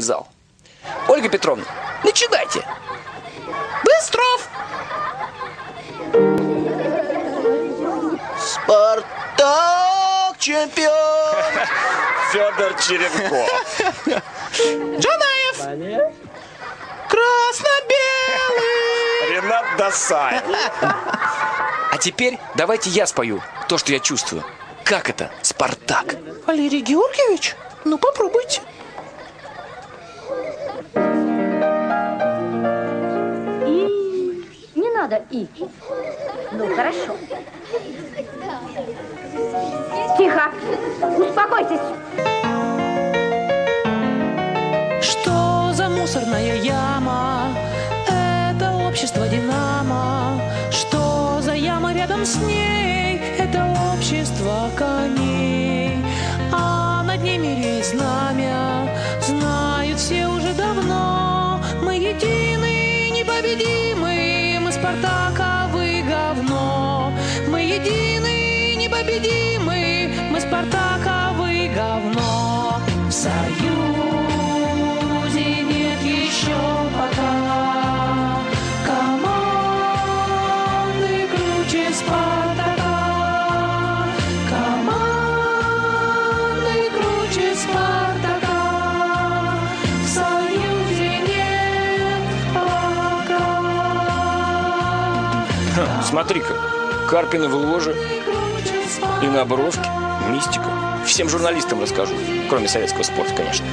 зал. Ольга Петровна, начинайте. Быстров! Спартак чемпион! Федор Черенков. Джанаев! Красно-белый! Ренат Досаев. А теперь давайте я спою то, что я чувствую. Как это? Спартак. Валерий Георгиевич, ну попробуйте. Надо и. Ну, хорошо. Тихо. Успокойтесь. Что за мусорная яма? Это общество Динамо. Что за яма рядом с ней? Это общество коней. А над ними реет знамя. Знают все уже давно. Мы едины, непобедимы. Мы Спартаковы говно. Мы едины, непобедимы. Мы Спартаковы говно. В Смотри-ка, Карпиновы ложи Круче и на Боровке. Мистика. Всем журналистам расскажу. Кроме советского спорта, конечно.